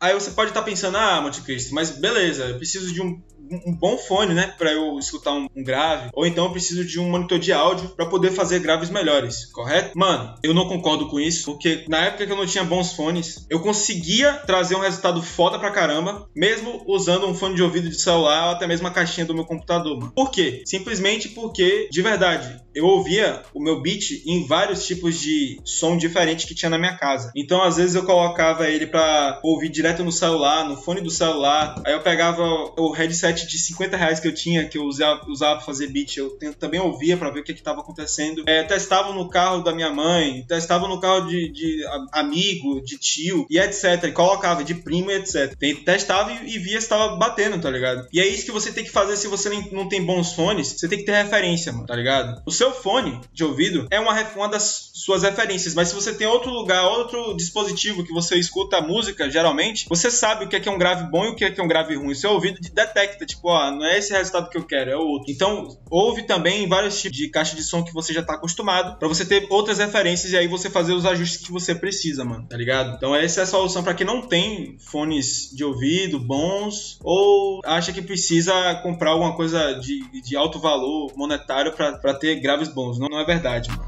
Aí você pode estar tá pensando, ah, Monte Cristo, mas beleza, eu preciso de um um bom fone, né, para eu escutar um, um, grave, ou então eu preciso de um monitor de áudio para poder fazer graves melhores, correto? Mano, eu não concordo com isso, porque na época que eu não tinha bons fones, eu conseguia trazer um resultado foda pra caramba, mesmo usando um fone de ouvido de celular ou até mesmo a caixinha do meu computador. Mano. Por quê? Simplesmente porque, de verdade, eu ouvia o meu beat em vários tipos de som diferente que tinha na minha casa. Então, às vezes eu colocava ele para ouvir direto no celular, no fone do celular. Aí eu pegava o headset de 50 reais que eu tinha, que eu usava, usava pra fazer beat, eu também ouvia para ver o que estava acontecendo. É, testava no carro da minha mãe, testava no carro de, de amigo, de tio e etc. E colocava de primo etc. Testava e, e via se estava batendo, tá ligado? E é isso que você tem que fazer se você não tem bons fones. Você tem que ter referência, mano, tá ligado? O seu fone de ouvido é uma, uma das suas referências, mas se você tem outro lugar, outro dispositivo que você escuta a música, geralmente, você sabe o que é, que é um grave bom e o que é, que é um grave ruim. O seu ouvido detecta tipo, ó, não é esse resultado que eu quero, é outro. Então, ouve também vários tipos de caixa de som que você já tá acostumado, para você ter outras referências e aí você fazer os ajustes que você precisa, mano, tá ligado? Então, essa é a solução para quem não tem fones de ouvido bons ou acha que precisa comprar alguma coisa de, de alto valor monetário para ter graves bons. Não, não é verdade, mano.